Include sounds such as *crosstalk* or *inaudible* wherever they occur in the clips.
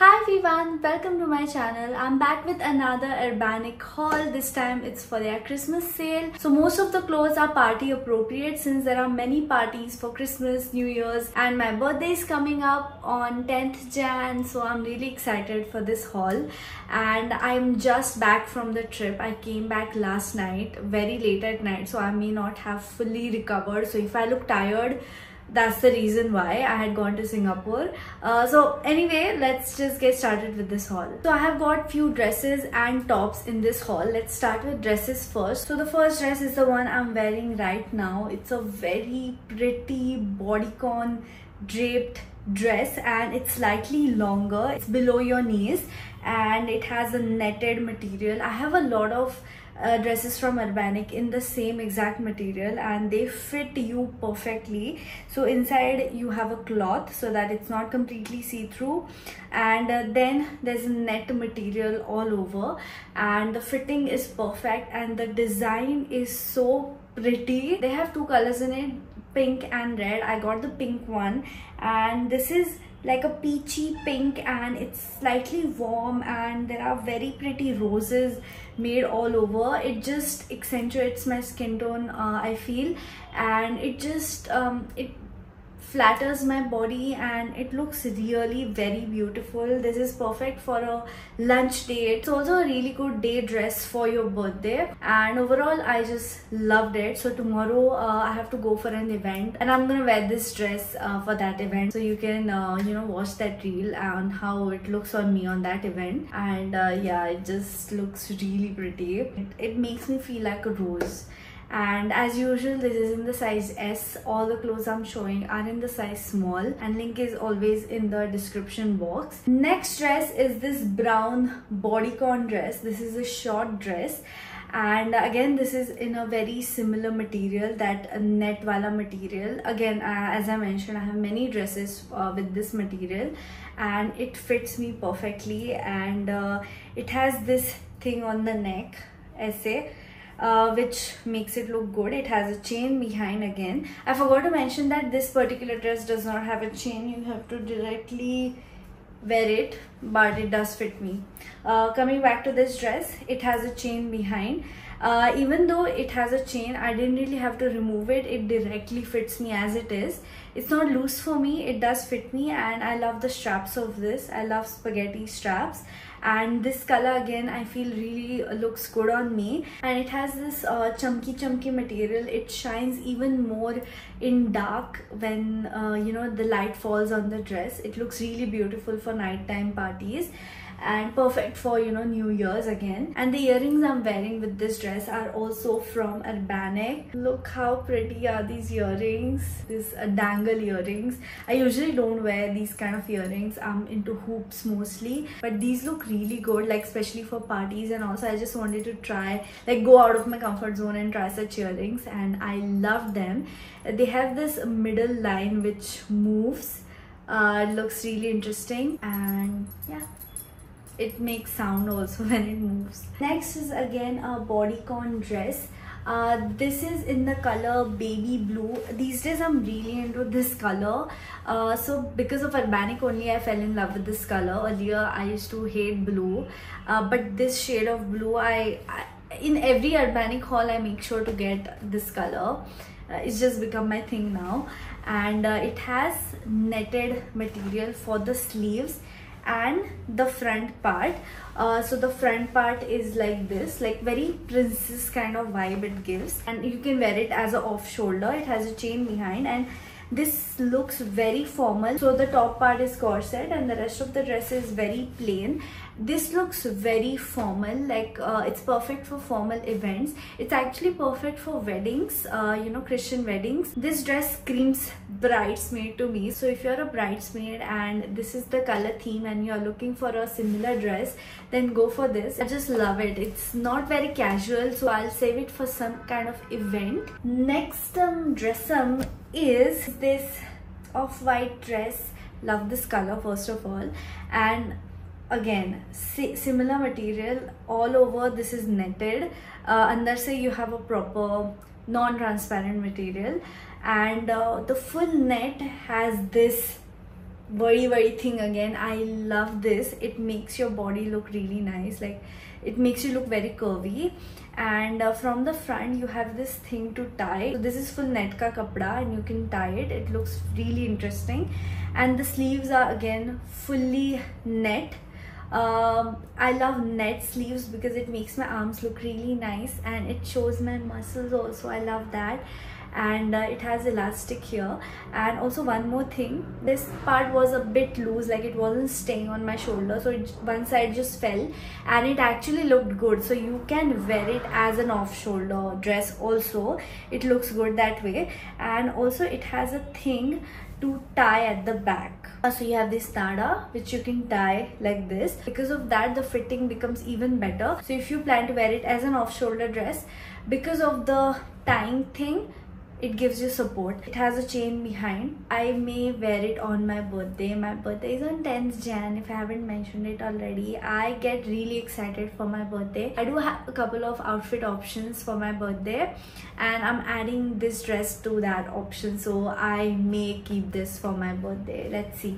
Hi everyone, welcome to my channel. I'm back with another Urbanic haul. This time it's for their Christmas sale. So most of the clothes are party appropriate since there are many parties for Christmas, New Year's and my birthday is coming up on 10th Jan. So I'm really excited for this haul and I'm just back from the trip. I came back last night, very late at night so I may not have fully recovered. So if I look tired, that's the reason why I had gone to Singapore. Uh, so anyway, let's just get started with this haul. So I have got few dresses and tops in this haul. Let's start with dresses first. So the first dress is the one I'm wearing right now. It's a very pretty bodycon draped dress and it's slightly longer. It's below your knees and it has a netted material. I have a lot of uh, dresses from Urbanic in the same exact material and they fit you perfectly. So inside you have a cloth so that it's not completely see-through and uh, then there's net material all over and the fitting is perfect and the design is so pretty. They have two colors in it pink and red. I got the pink one and this is like a peachy pink and it's slightly warm and there are very pretty roses made all over. It just accentuates my skin tone uh, i feel. And it just um, it flatters my body and it looks really very beautiful. This is perfect for a lunch date. It's also a really good day dress for your birthday. And overall i just loved it. So tomorrow uh, i have to go for an event and i'm gonna wear this dress uh, for that event. So you can uh, you know watch that reel on how it looks on me on that event. And uh, yeah it just looks really pretty. It, it makes me feel like a rose and as usual this is in the size s. All the clothes i'm showing are in the size small. And link is always in the description box. Next dress is this brown bodycon dress. This is a short dress. And again this is in a very similar material that net wala material. Again uh, as i mentioned i have many dresses uh, with this material. And it fits me perfectly. And uh, it has this thing on the neck essay uh, which makes it look good. It has a chain behind again. I forgot to mention that this particular dress does not have a chain. You have to directly wear it but it does fit me. Uh, coming back to this dress it has a chain behind uh, even though it has a chain I didn't really have to remove it. It directly fits me as it is. It's not loose for me. It does fit me and I love the straps of this. I love spaghetti straps. And this color again I feel really looks good on me. And it has this uh, chunky chunky material. It shines even more in dark when uh, you know the light falls on the dress. It looks really beautiful for nighttime parties and perfect for you know new year's again. And the earrings i'm wearing with this dress are also from urbanic look how pretty are these earrings these uh, dangle earrings. I usually don't wear these kind of earrings. I'm into hoops mostly but these look really good like especially for parties and also i just wanted to try like go out of my comfort zone and try such earrings and i love them. They have this middle line which moves. Uh, it looks really interesting and yeah it makes sound also *laughs* when it moves. Next is again a bodycon dress. Uh, this is in the color baby blue. These days i'm really into this color. Uh, so because of urbanic only i fell in love with this color. Earlier i used to hate blue. Uh, but this shade of blue I, I, in every urbanic haul i make sure to get this color. Uh, it's just become my thing now. And uh, it has netted material for the sleeves and the front part. Uh, so the front part is like this like very princess kind of vibe it gives. And you can wear it as a off shoulder. It has a chain behind and this looks very formal. So the top part is corset and the rest of the dress is very plain this looks very formal like uh, it's perfect for formal events. It's actually perfect for weddings uh, you know christian weddings. This dress screams bridesmaid to me. So if you're a bridesmaid and this is the color theme and you're looking for a similar dress then go for this. I just love it. It's not very casual so i'll save it for some kind of event. Next um dress um is this off-white dress. Love this color first of all. And again similar material all over this is netted. Uh, under say you have a proper non-transparent material and uh, the full net has this very very thing again. I love this. It makes your body look really nice. Like it makes you look very curvy. And uh, from the front you have this thing to tie. So this is full net ka kapda and you can tie it. It looks really interesting. And the sleeves are again fully net um, I love net sleeves because it makes my arms look really nice and it shows my muscles also. I love that. And uh, it has elastic here. And also one more thing this part was a bit loose like it wasn't staying on my shoulder. So it, one side just fell and it actually looked good. So you can wear it as an off shoulder dress also. It looks good that way. And also it has a thing to tie at the back. Uh, so you have this tada which you can tie like this. Because of that the fitting becomes even better. So if you plan to wear it as an off shoulder dress because of the tying thing it gives you support. It has a chain behind. I may wear it on my birthday. My birthday is on 10th jan if i haven't mentioned it already. I get really excited for my birthday. I do have a couple of outfit options for my birthday and i'm adding this dress to that option so i may keep this for my birthday. Let's see.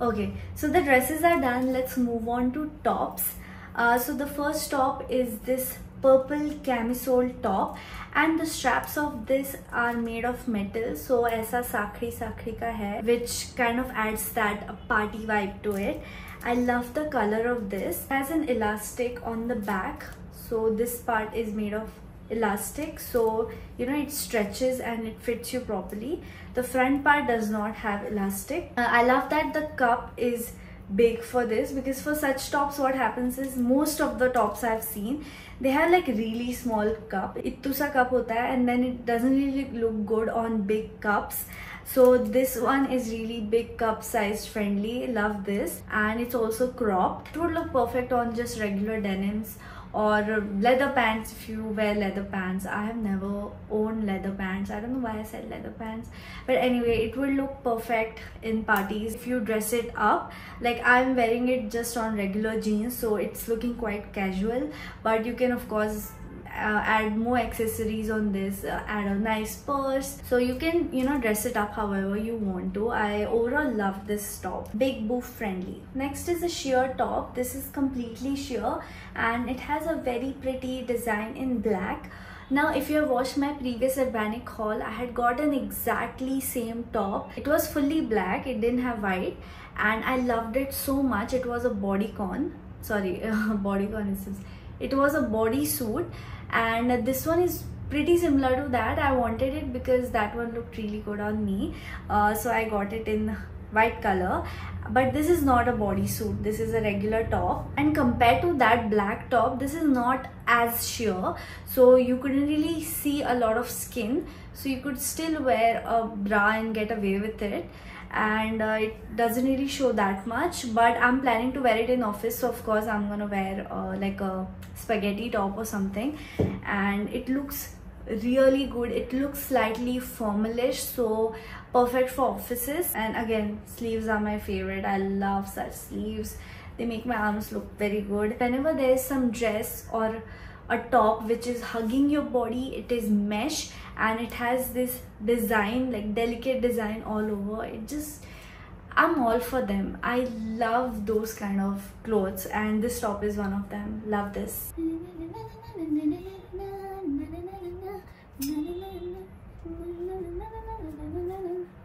Okay so the dresses are done. Let's move on to tops. Uh, so the first top is this purple camisole top and the straps of this are made of metal. So aisa sakri sakri ka hai which kind of adds that party vibe to it. I love the color of this. It has an elastic on the back. So this part is made of elastic. So you know it stretches and it fits you properly. The front part does not have elastic. Uh, i love that the cup is big for this because for such tops what happens is most of the tops I've seen they have like really small cup. Ittu sa cup hota hai and then it doesn't really look good on big cups. So this one is really big cup size friendly. Love this. And it's also cropped. It would look perfect on just regular denims or leather pants if you wear leather pants. I have never owned leather pants. I don't know why i said leather pants. But anyway it will look perfect in parties if you dress it up. Like i'm wearing it just on regular jeans so it's looking quite casual. But you can of course add more accessories on this uh, add a nice purse. So you can you know dress it up however you want to. I overall love this top. Big boof friendly. Next is a sheer top. This is completely sheer and it has a very pretty design in black. Now if you have watched my previous urbanic haul i had got an exactly same top. It was fully black. It didn't have white and i loved it so much. It was a bodycon. Sorry *laughs* bodycon is it was a bodysuit and this one is pretty similar to that. I wanted it because that one looked really good on me. Uh, so i got it in white color. But this is not a bodysuit. This is a regular top. And compared to that black top this is not as sheer. So you couldn't really see a lot of skin. So you could still wear a bra and get away with it and uh, it doesn't really show that much but i'm planning to wear it in office so of course i'm gonna wear uh, like a spaghetti top or something. And it looks really good. It looks slightly formalish so perfect for offices. And again sleeves are my favorite. I love such sleeves. They make my arms look very good. Whenever there is some dress or a top which is hugging your body it is mesh and it has this design like delicate design all over it just i'm all for them i love those kind of clothes and this top is one of them love this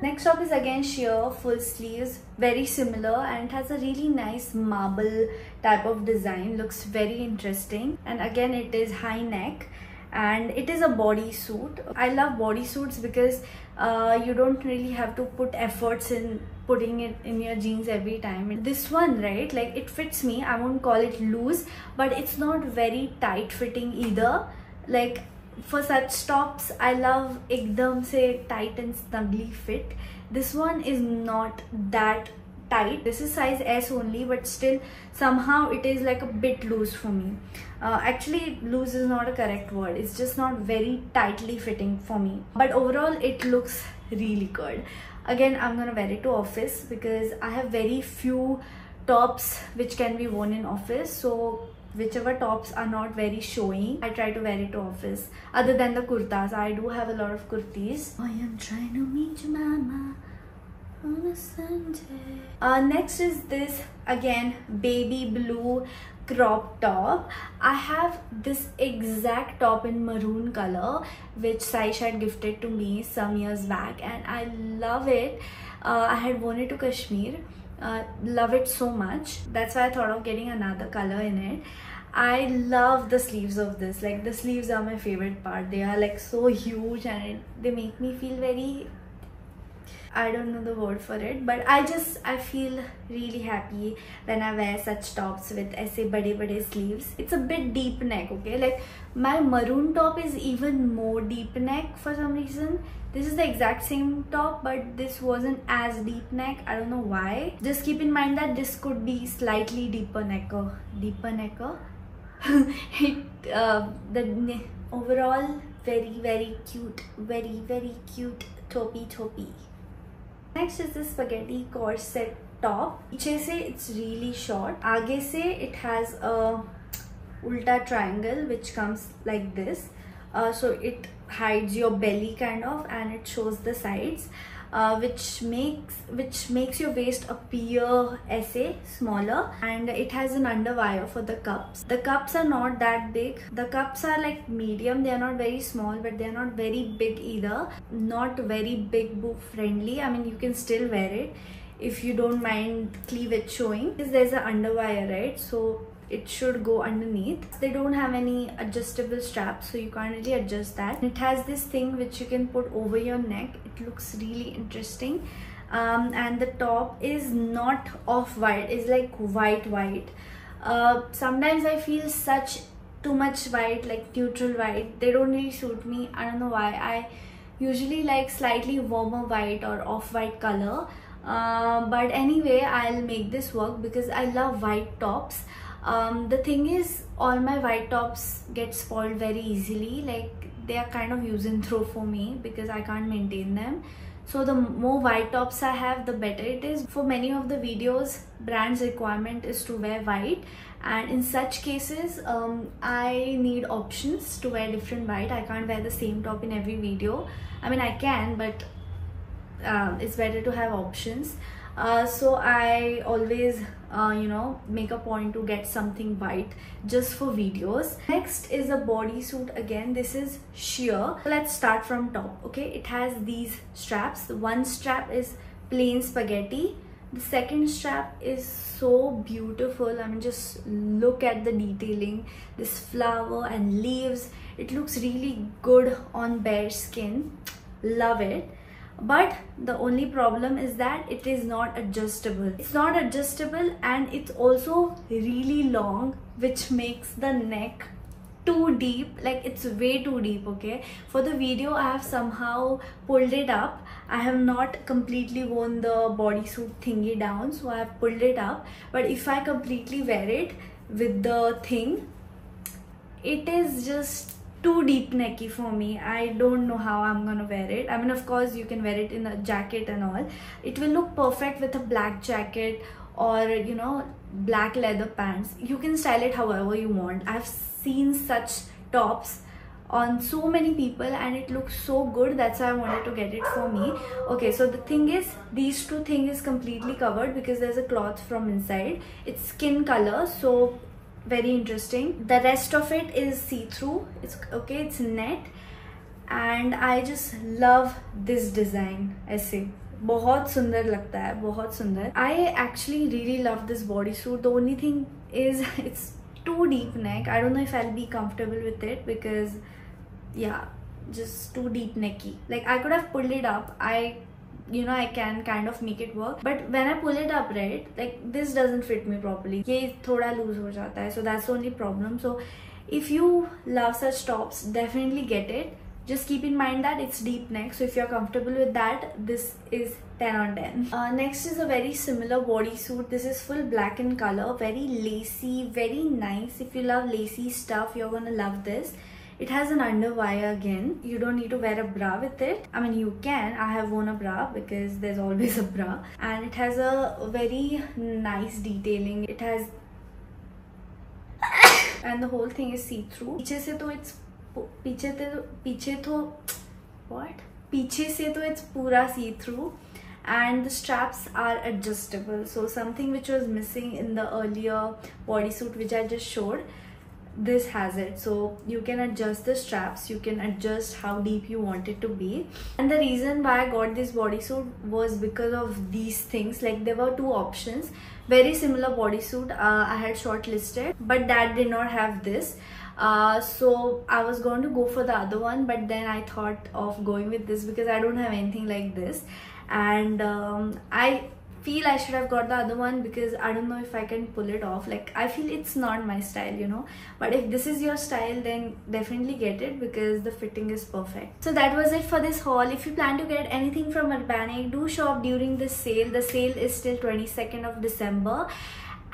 Next top is again sheer full sleeves very similar and has a really nice marble type of design looks very interesting and again it is high neck and it is a bodysuit. I love bodysuits because uh, you don't really have to put efforts in putting it in your jeans every time. This one, right, like it fits me. I won't call it loose, but it's not very tight fitting either. Like for such tops, I love ekdam say tight and snugly fit. This one is not that tight. This is size s only but still somehow it is like a bit loose for me. Uh, actually loose is not a correct word. It's just not very tightly fitting for me. But overall it looks really good. Again i'm gonna wear it to office because i have very few tops which can be worn in office. So whichever tops are not very showing i try to wear it to office. Other than the kurtas i do have a lot of kurtis. I am trying to meet your mama on a sunday. Uh, next is this again baby blue crop top. I have this exact top in maroon color which Saish had gifted to me some years back and i love it. Uh, i had worn it to kashmir uh, love it so much. That's why i thought of getting another color in it. I love the sleeves of this. Like the sleeves are my favorite part. They are like so huge and it, they make me feel very I don't know the word for it but I just I feel really happy when I wear such tops with ऐसे बड़े बड़े sleeves it's a bit deep neck okay like my maroon top is even more deep neck for some reason this is the exact same top but this wasn't as deep neck I don't know why just keep in mind that this could be slightly deeper necker deeper necker *laughs* it uh, the overall very very cute very very cute topi topi next is the spaghetti corset top पीछे से it's really short आगे से it has a ulta triangle which comes like this uh, so it hides your belly kind of and it shows the sides uh, which makes which makes your waist appear essay smaller and it has an underwire for the cups. The cups are not that big. The cups are like medium. They are not very small but they are not very big either. Not very big boob friendly. I mean you can still wear it if you don't mind cleavage showing. There's an underwire right? So it should go underneath. They don't have any adjustable straps so you can't really adjust that. It has this thing which you can put over your neck. It looks really interesting. Um, and the top is not off white. It's like white white. Uh, sometimes I feel such too much white like neutral white. They don't really suit me. I don't know why. I usually like slightly warmer white or off-white color. Uh, but anyway I'll make this work because I love white tops um, the thing is all my white tops get spoiled very easily. Like they are kind of use and throw for me because I can't maintain them. So the more white tops I have the better it is. For many of the videos brand's requirement is to wear white. And in such cases um, I need options to wear different white. I can't wear the same top in every video. I mean I can but uh, it's better to have options uh, so I always uh, you know make a point to get something white just for videos. Next is a bodysuit again. This is sheer. Let's start from top okay? It has these straps. One strap is plain spaghetti. The second strap is so beautiful. I mean just look at the detailing. This flower and leaves. It looks really good on bare skin. Love it but the only problem is that it is not adjustable. It's not adjustable and it's also really long which makes the neck too deep. Like it's way too deep okay? For the video i have somehow pulled it up. I have not completely worn the bodysuit thingy down so i have pulled it up. But if i completely wear it with the thing it is just too deep necky for me. I don't know how i'm gonna wear it. I mean of course you can wear it in a jacket and all. It will look perfect with a black jacket or you know black leather pants. You can style it however you want. I've seen such tops on so many people and it looks so good. That's why i wanted to get it for me. Okay so the thing is these two things is completely covered because there's a cloth from inside. It's skin color so very interesting the rest of it is see-through it's okay it's net and I just love this design ऐसे बहुत सुंदर लगता है बहुत सुंदर I actually really love this bodysuit the only thing is *laughs* it's too deep neck I don't know if I'll be comfortable with it because yeah just too deep necky like I could have pulled it up I you know I can kind of make it work but when I pull it up right like this doesn't fit me properly ये थोड़ा loose हो जाता है so that's the only problem so if you love such tops definitely get it just keep in mind that it's deep neck so if you're comfortable with that this is 10 on 10 uh, next is a very similar bodysuit this is full black in color very lacy very nice if you love lacy stuff you're gonna love this it has an underwire again. You don't need to wear a bra with it. I mean, you can. I have worn a bra because there's always *laughs* a bra. And it has a very nice detailing. It has... *coughs* and the whole thing is see-through. पीछे से तो it's पीछे तो पीछे तो what? पीछे से तो it's पूरा see-through and the straps are adjustable so something which was missing in the earlier bodysuit which I just showed this has it. So you can adjust the straps you can adjust how deep you want it to be. And the reason why I got this bodysuit was because of these things. Like there were two options. Very similar bodysuit uh, I had shortlisted but that did not have this. Uh, so I was going to go for the other one but then I thought of going with this because I don't have anything like this. And um, I feel I should have got the other one because I don't know if I can pull it off. Like I feel it's not my style you know. But if this is your style then definitely get it because the fitting is perfect. So that was it for this haul. If you plan to get anything from Urbanic do shop during the sale. The sale is till 22nd of December.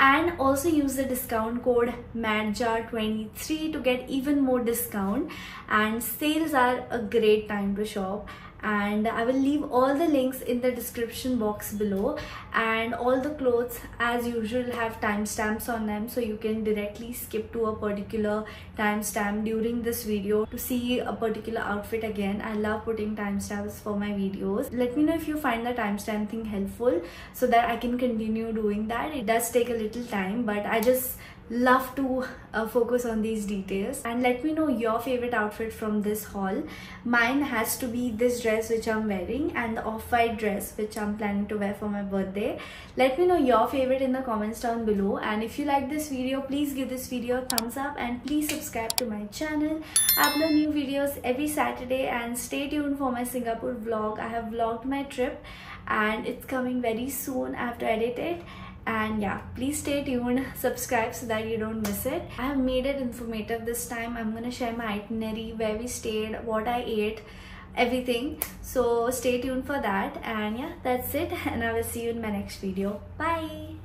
And also use the discount code MADJA23 to get even more discount. And sales are a great time to shop and I will leave all the links in the description box below and all the clothes as usual have timestamps on them so you can directly skip to a particular timestamp during this video to see a particular outfit again. I love putting timestamps for my videos. Let me know if you find the timestamp thing helpful so that I can continue doing that. It does take a little time but I just love to uh, focus on these details. And let me know your favorite outfit from this haul. Mine has to be this dress which i'm wearing and the off-white dress which i'm planning to wear for my birthday. Let me know your favorite in the comments down below. And if you like this video please give this video a thumbs up and please subscribe to my channel. I upload new videos every saturday and stay tuned for my singapore vlog. I have vlogged my trip and it's coming very soon. I have to edit it and yeah please stay tuned *laughs* subscribe so that you don't miss it. I have made it informative this time. I'm gonna share my itinerary where we stayed what i ate everything. So stay tuned for that. And yeah that's it. *laughs* And i will see you in my next video. Bye